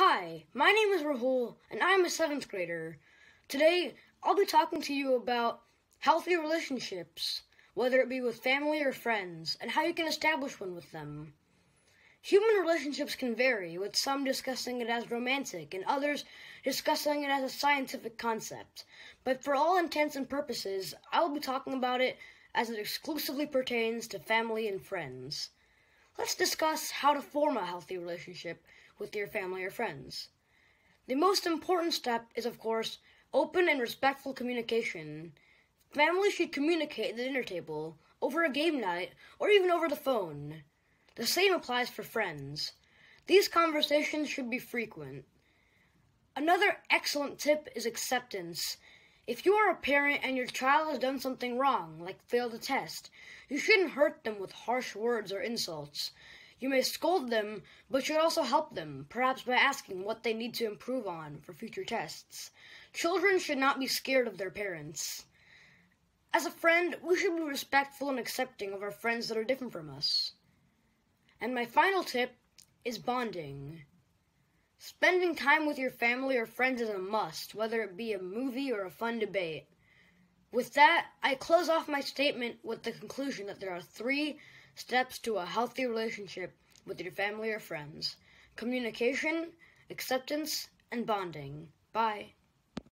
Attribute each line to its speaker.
Speaker 1: Hi, my name is Rahul, and I'm a seventh grader. Today, I'll be talking to you about healthy relationships, whether it be with family or friends, and how you can establish one with them. Human relationships can vary, with some discussing it as romantic and others discussing it as a scientific concept. But for all intents and purposes, I will be talking about it as it exclusively pertains to family and friends. Let's discuss how to form a healthy relationship with your family or friends. The most important step is, of course, open and respectful communication. Families should communicate at the dinner table, over a game night, or even over the phone. The same applies for friends. These conversations should be frequent. Another excellent tip is acceptance. If you are a parent and your child has done something wrong, like failed a test, you shouldn't hurt them with harsh words or insults. You may scold them, but should also help them, perhaps by asking what they need to improve on for future tests. Children should not be scared of their parents. As a friend, we should be respectful and accepting of our friends that are different from us. And my final tip is bonding. Spending time with your family or friends is a must, whether it be a movie or a fun debate. With that, I close off my statement with the conclusion that there are three steps to a healthy relationship with your family or friends communication, acceptance, and bonding. Bye.